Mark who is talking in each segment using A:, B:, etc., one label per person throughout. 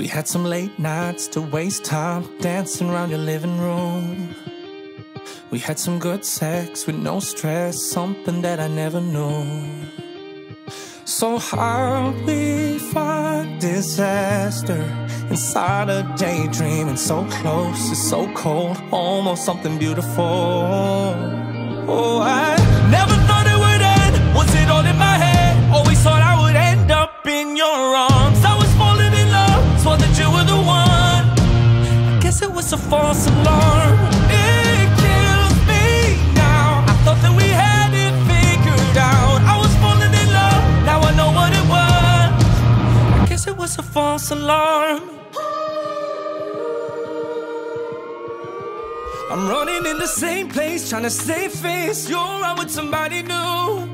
A: We had some late nights to waste time dancing around your living room. We had some good sex with no stress, something that I never knew. So how we find disaster inside a daydream and so close, it's so cold, almost something beautiful. Oh, I a false alarm. It kills me now. I thought that we had it figured out. I was falling in love, now I know what it was. I guess it was a false alarm. I'm running in the same place, trying to save face. You're out with somebody new.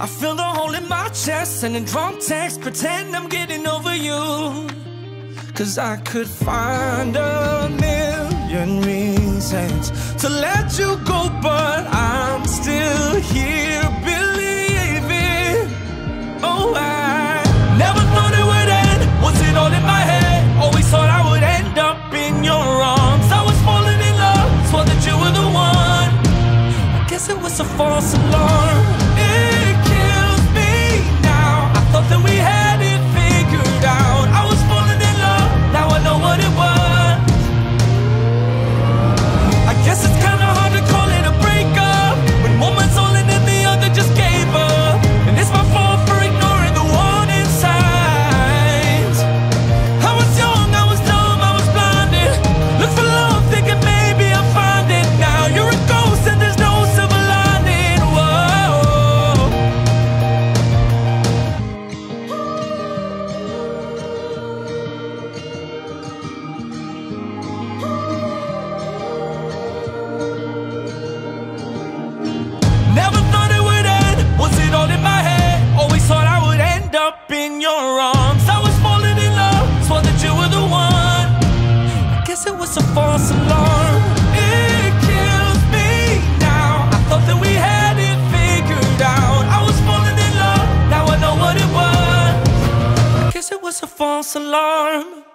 A: I feel the hole in my chest, sending drunk texts, pretend I'm getting over you. Cause I could find a million reasons to let you go, but I'm still here believing. Oh, I never thought it would end. Was it all in my head? Always thought I would end up in your arms. I was falling in love, swore that you were the one. I guess it was a false alarm. Was a false alarm.